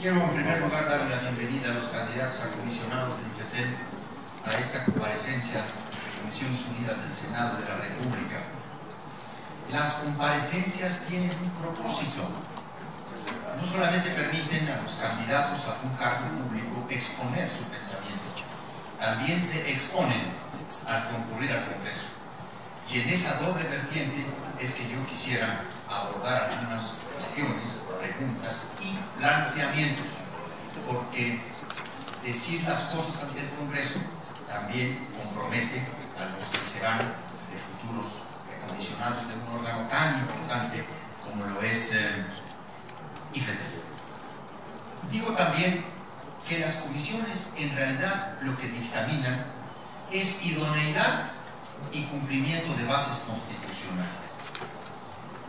Quiero en primer lugar darle la bienvenida a los candidatos a comisionados de IFETEL a esta comparecencia de Comisiones Unidas del Senado de la República. Las comparecencias tienen un propósito. No solamente permiten a los candidatos a un cargo público exponer su pensamiento, también se exponen al concurrir al Congreso. Y en esa doble vertiente es que yo quisiera abordar algunas cuestiones, preguntas y planteamientos, porque decir las cosas ante el Congreso también compromete a los que serán de futuros comisionados de un órgano tan importante como lo es eh, Digo también que las comisiones en realidad lo que dictaminan es idoneidad y cumplimiento de bases constitucionales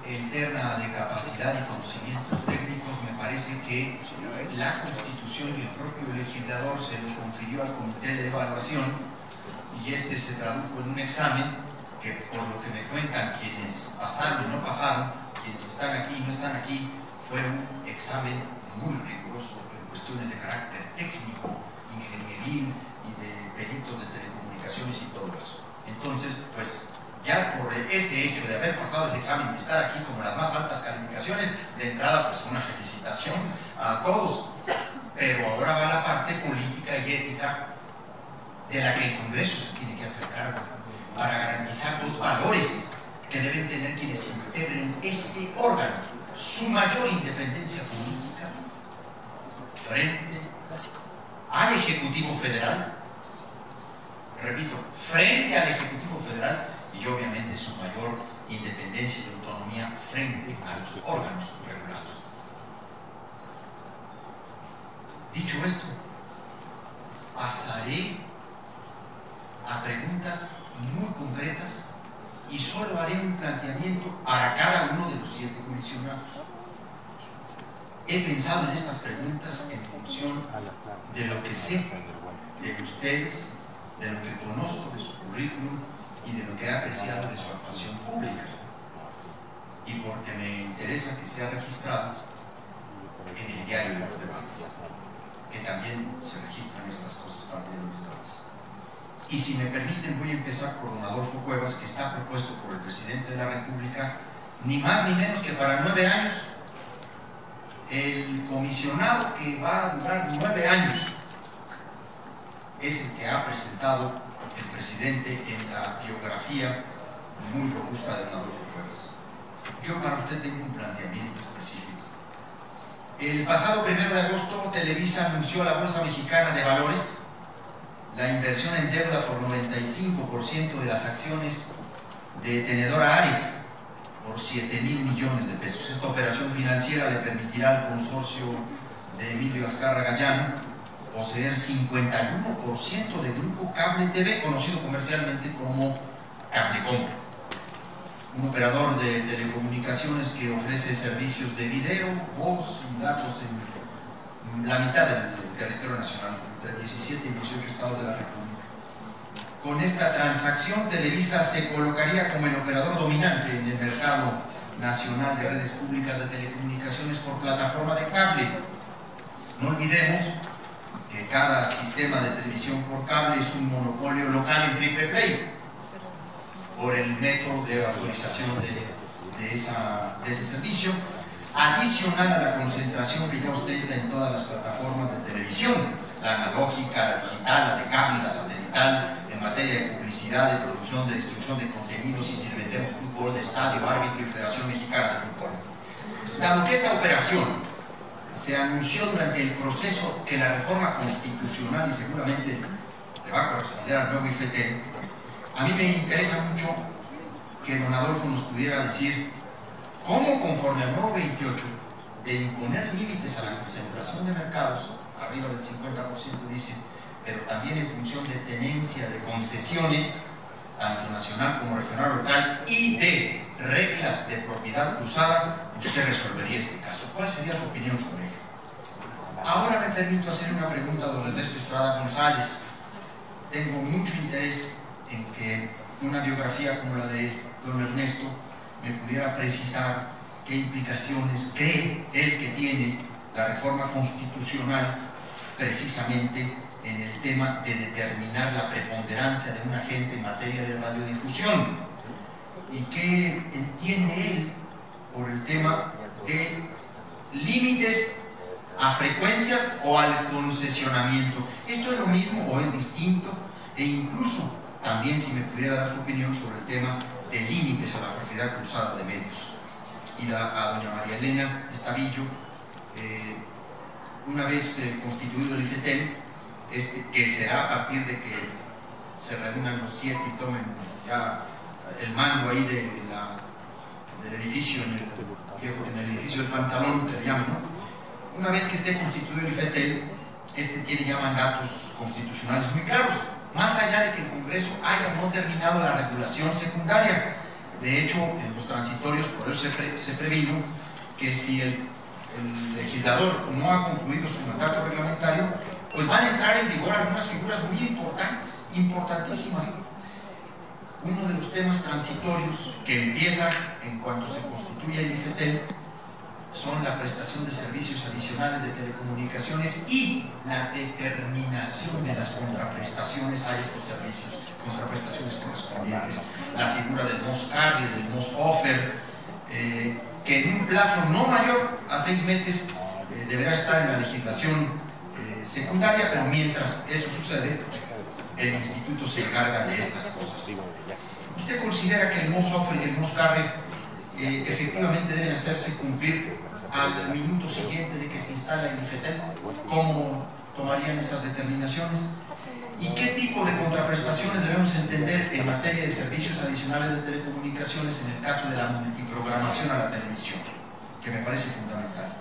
el terna de capacidad y conocimientos técnicos, me parece que la Constitución y el propio legislador se lo confirió al Comité de Evaluación y este se tradujo en un examen que por lo que me cuentan quienes pasaron y no pasaron, quienes están aquí y no están aquí, fue un examen muy riguroso en cuestiones de carácter técnico, ingenieril y de peritos de telecomunicaciones y todo eso. Entonces, pues ya por ese hecho de haber pasado ese examen y estar aquí como las más altas calificaciones, de entrada pues una felicitación a todos. Pero ahora va la parte política y ética de la que el Congreso se tiene que hacer cargo para garantizar los valores que deben tener quienes integren ese órgano, su mayor independencia política frente al Ejecutivo Federal, repito, frente al Ejecutivo Federal y obviamente su mayor independencia y autonomía frente a los órganos regulados. Dicho esto, pasaré a preguntas muy concretas y solo haré un planteamiento para cada uno de los siete comisionados. He pensado en estas preguntas en función de lo que sé de ustedes, de lo que conozco de su currículum y de lo que he apreciado de su actuación pública. Y porque me interesa que sea registrado en el diario de los debates, que también se registran estas cosas también en los debates. Y si me permiten, voy a empezar por don Adolfo Cuevas, que está propuesto por el presidente de la República, ni más ni menos que para nueve años. El comisionado que va a durar nueve años es el ha presentado el presidente en la biografía muy robusta de Adolfo Cuevas. Yo para usted tengo un planteamiento específico. El pasado primero de agosto Televisa anunció a la Bolsa Mexicana de Valores la inversión en deuda por 95% de las acciones de Tenedora Ares por 7 mil millones de pesos. Esta operación financiera le permitirá al consorcio de Emilio Azcarra Gallán poseer 51% de Grupo Cable TV, conocido comercialmente como Cablecom, un operador de telecomunicaciones que ofrece servicios de video, voz y datos en la mitad del territorio nacional, entre 17 y 18 estados de la República. Con esta transacción, Televisa se colocaría como el operador dominante en el mercado nacional de redes públicas de telecomunicaciones por plataforma de cable. No olvidemos que cada sistema de televisión por cable es un monopolio local en play por el método de autorización de, ese servicio, adicional a la concentración que ya ostenta en todas las plataformas de televisión, la analógica, la digital, la de cable, la satelital, en materia de publicidad, de producción, de distribución de contenidos y si le metemos fútbol de estadio, árbitro y Federación Mexicana de Fútbol. Dado que esta operación se anunció durante el proceso que la reforma constitucional, y seguramente le va a corresponder al nuevo IFT, a mí me interesa mucho que don Adolfo nos pudiera decir cómo conforme al nuevo 28 de imponer límites a la concentración de mercados, arriba del 50% dice, pero también en función de tenencia de concesiones, tanto nacional como regional local, y de reglas de propiedad cruzada, usted resolvería este caso. ¿Cuál sería su opinión sobre ello? Ahora me permito hacer una pregunta a don Ernesto Estrada González. Tengo mucho interés en que una biografía como la de don Ernesto me pudiera precisar qué implicaciones cree él que tiene la reforma constitucional precisamente en el tema de determinar la preponderancia de un agente en materia de radiodifusión y qué entiende él por el tema de límites a frecuencias o al concesionamiento. ¿Esto es lo mismo o es distinto? E incluso también si me pudiera dar su opinión sobre el tema de límites a la propiedad cruzada de medios. Y a, doña María Elena Estavillo, eh, una vez eh, constituido el IFETEL, este, que será a partir de que se reúnan los siete y tomen ya el mando ahí de del edificio, en el, en el edificio del pantalón, que le llaman, ¿no? una vez que esté constituido el IFETEL, este tiene ya mandatos constitucionales muy claros, más allá de que el Congreso haya no terminado la regulación secundaria. De hecho, en los transitorios, por eso se, previno que si el, legislador no ha concluido su mandato reglamentario, pues van a entrar en vigor algunas figuras muy importantes, importantísimas. Uno de los temas transitorios que empieza en cuanto se constituye el IFETEL son la prestación de servicios adicionales de telecomunicaciones y la determinación de las contraprestaciones a estos servicios, contraprestaciones correspondientes, la figura del MOS carrier, del MOS offer, eh, que en un plazo no mayor a seis meses eh, deberá estar en la legislación eh, secundaria, pero mientras eso sucede, el instituto se encarga de estas cosas. ¿Usted considera que el MOS offer y el MOS carrier efectivamente deben hacerse cumplir al minuto siguiente de que se instala el IFETEL, cómo tomarían esas determinaciones y qué tipo de contraprestaciones debemos entender en materia de servicios adicionales de telecomunicaciones en el caso de la multiprogramación a la televisión, que me parece fundamental.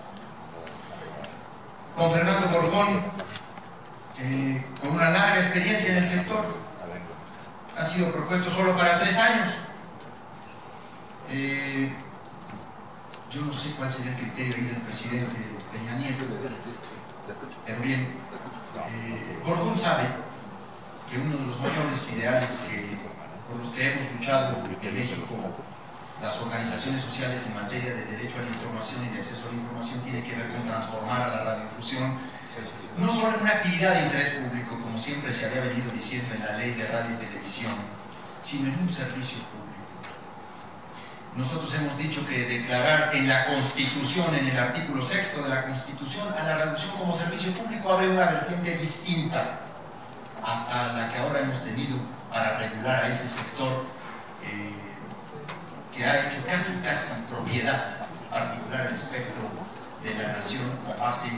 Con Fernando Borjón, eh, con una larga experiencia en el sector, ha sido propuesto solo para tres años. Eh, yo no sé cuál sería el criterio ahí del presidente Peña Nieto, pero bien, eh, sabe que uno de los mayores ideales que, por los que hemos luchado en México, las organizaciones sociales en materia de derecho a la información y de acceso a la información tiene que ver con transformar a la radiodifusión no solo en una actividad de interés público, como siempre se había venido diciendo en la ley de radio y televisión, sino en un servicio público. Nosotros hemos dicho que declarar en la Constitución, en el artículo sexto de la Constitución, a la reducción como servicio público abre una vertiente distinta hasta la que ahora hemos tenido para regular a ese sector eh, que ha hecho casi casi propiedad particular el espectro de la nación base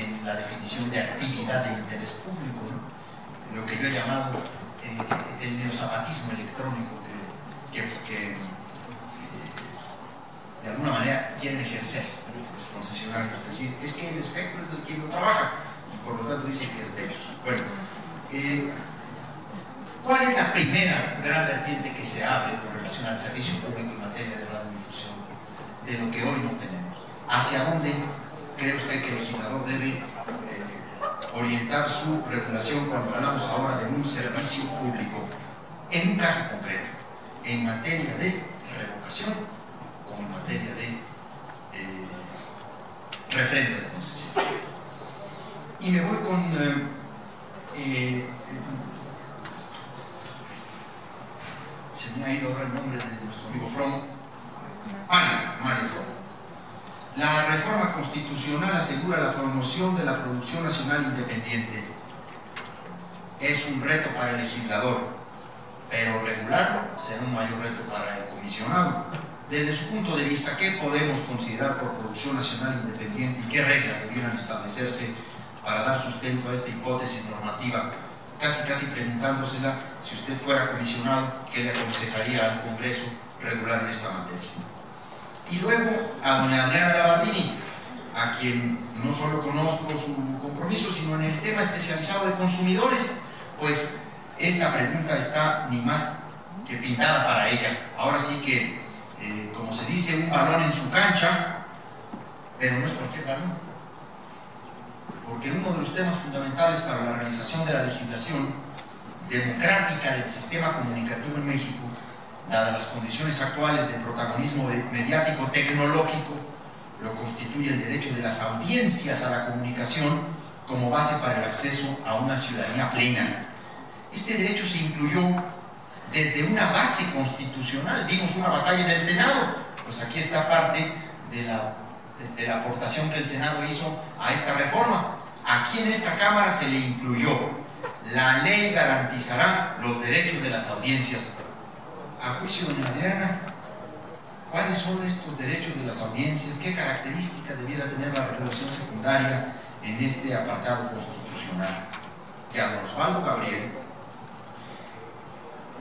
en la definición de actividad de interés público, lo que yo he llamado eh, el neozapatismo electrónico que de alguna manera quieren ejercer los concesionarios, es decir, es que el espectro es del quien lo trabaja y por lo tanto dicen que es de ellos. Bueno, eh, ¿cuál es la primera gran vertiente que se abre con relación al servicio público en materia de radiodifusión de lo que hoy no tenemos? ¿Hacia dónde cree usted que el legislador debe eh, orientar su regulación cuando hablamos ahora de un servicio público? En un caso concreto, en materia de revocación en materia de eh, referente de concesión. Y me voy con eh, eh, se me ha ido ahora el nombre de nuestro amigo Fromo, Mario, Mario Fromo. La reforma constitucional asegura la promoción de la producción nacional independiente. Es un reto para el legislador, pero regularlo será un mayor reto para el comisionado desde su punto de vista, ¿qué podemos considerar por producción nacional independiente y qué reglas debieran establecerse para dar sustento a esta hipótesis normativa? Casi, casi preguntándosela, si usted fuera comisionado, ¿qué le aconsejaría al Congreso regular en esta materia? Y luego a doña Adriana Labardini, a quien no solo conozco su compromiso, sino en el tema especializado de consumidores, pues esta pregunta está ni más que pintada para ella. Ahora sí que eh, como se dice, un balón en su cancha, pero no es cualquier balón. Porque uno de los temas fundamentales para la realización de la legislación democrática del sistema comunicativo en México, dadas las condiciones actuales de protagonismo mediático tecnológico, lo constituye el derecho de las audiencias a la comunicación como base para el acceso a una ciudadanía plena. Este derecho se incluyó desde una base constitucional. Dimos una batalla en el Senado, pues aquí está parte de la, de, la aportación que el Senado hizo a esta reforma. Aquí en esta Cámara se le incluyó. La ley garantizará los derechos de las audiencias. A juicio de Adriana, ¿cuáles son estos derechos de las audiencias? ¿Qué características debiera tener la regulación secundaria en este apartado constitucional? Que a Osvaldo Gabriel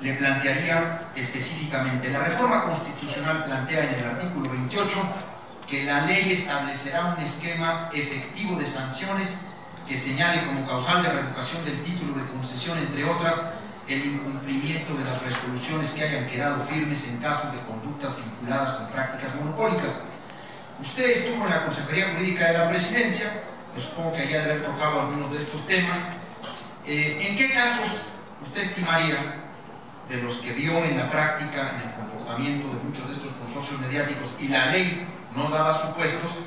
le plantearía específicamente. La reforma constitucional plantea en el artículo 28 que la ley establecerá un esquema efectivo de sanciones que señale como causal de revocación del título de concesión, entre otras, el incumplimiento de las resoluciones que hayan quedado firmes en casos de conductas vinculadas con prácticas monopólicas. Usted estuvo en la Consejería Jurídica de la Presidencia, pues supongo que haya de haber tocado algunos de estos temas. Eh, ¿En qué casos usted estimaría de los que vio en la práctica, en el comportamiento de muchos de estos consorcios mediáticos y la ley no daba supuestos,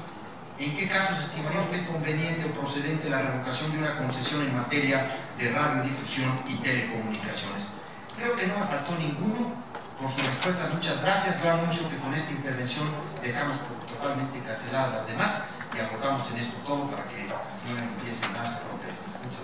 ¿en qué casos estimaría usted conveniente o procedente la revocación de una concesión en materia de radiodifusión y telecomunicaciones? Creo que no me faltó ninguno. Por su respuesta, muchas gracias. Yo anuncio que con esta intervención dejamos totalmente canceladas las demás y aportamos en esto todo para que no empiecen más protestas. Muchas